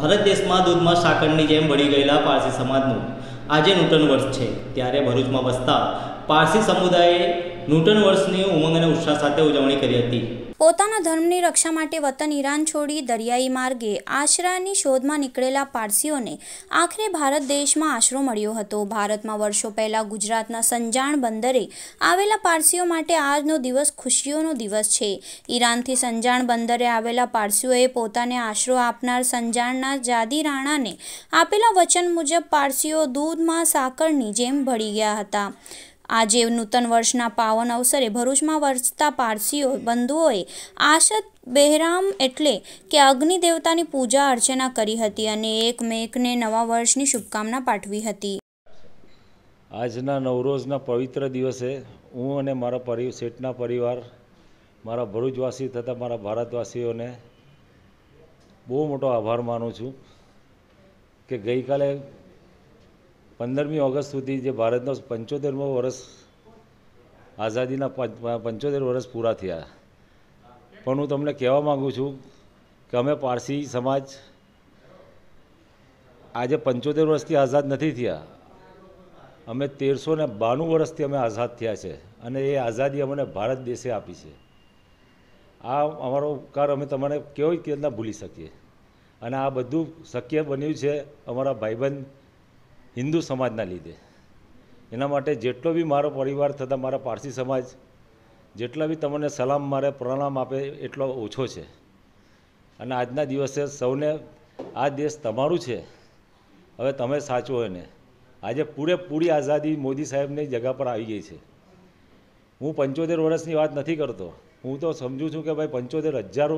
ભારત દેશમાં દૂધમાં સાકરની જેમ વળી ગયેલા પારસી સમાજનું. આજે નૂતન વર્ષ છે, ત્યારે ભરૂચમાં વસતા પારસી સમુદાયે નૂતન વર્ષની ઉમંગ અને ઉત્સાહ સાથે ઉજવણી કરી હતી. પોતાના ધર્મની રક્ષા માટે વતન ઈરાન છોડી દરિયાઈ માર્ગે આશરાની શોધમાં નીકળેલા પારસીઓને આખરે ભારત દેશમાં આશરો મળ્યો હતો. ભારતમાં વર્ષો પહેલા ગુજરાતના સંજાણ બંદરે આવેલા પારસીઓ માટે આજનો દિવસ ખુશીઓનો દિવસ છે. ઈરાનથી સંજાણ બંદરે આવેલા પારસીઓએ પોતાને આશરો આપનાર સંજાણના જાદી રાણાને આપેલા વચન મુજબ પારસીઓ દૂધમાં સાકરની જેમ ભળી ગયા હતા. આજે નૂતન વર્ષના પાવન અવસરે ભરૂચમાં વસતા પારસીઓ, બંધુઓએ આશત બહેરામ એટલે કે અગ્નિ દેવતાની પૂજા અર્ચના કરી હતી અને એક મેકને નવા વર્ષની શુભકામના પાઠવી હતી. આજના નવરોઝના પવિત્ર દિવસે હું અને મારા પરિ, શેઠના પરિવાર, મારા ભરૂચવાસી તથા મારા ભારતવાસીઓને બહુ મોટો આભાર માનું છું કે ગઈકાલે પંદરમી ઓગસ્ટ સુધી જે ભારતનો પંચોતેરમો વર્ષ આઝાદીના પંચોતેર વર્ષ પૂરા થયા. પણ હું તમને કહેવા માગું છું કે અમે પારસી સમાજ આજે પંચોતેર વર્ષથી આઝાદ નથી થયા. અમે તેરસો ને બાણું વર્ષથી અમે આઝાદ થયા છે અને એ આઝાદી અમને ભારત દેશે આપી છે. આ અમારો ઉપકાર અમે તમને કેવી રીતના ભૂલી શકીએ? અને આ બધું શક્ય બન્યું છે અમારા ભાઈબંધ હિન્દુ સમાજના લીધે. એના માટે જેટલો બી મારો પરિવાર થતાં, મારા પારસી સમાજ, જેટલા બી તમને સલામ મારે, પ્રણામ આપે, એટલો ઓછો છે. અને આજના દિવસે સૌને, આ દેશ તમારું છે. હવે તમે સાચો એને આજે પૂરેપૂરી આઝાદી મોદી સાહેબની જગા પર આવી ગઈ છે. હું પંચોતેર વર્ષની વાત નથી કરતો. હું તો સમજું છું કે ભાઈ પંચોતેર હજાર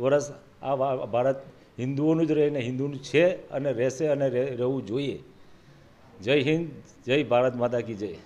વર્ષ આ ભારત હિન્દુઓનું જ રહીને હિન્દુનું છે અને રહેશે અને રહેવું જોઈએ. જય હિન્દ જય ભારત માતા કી જય.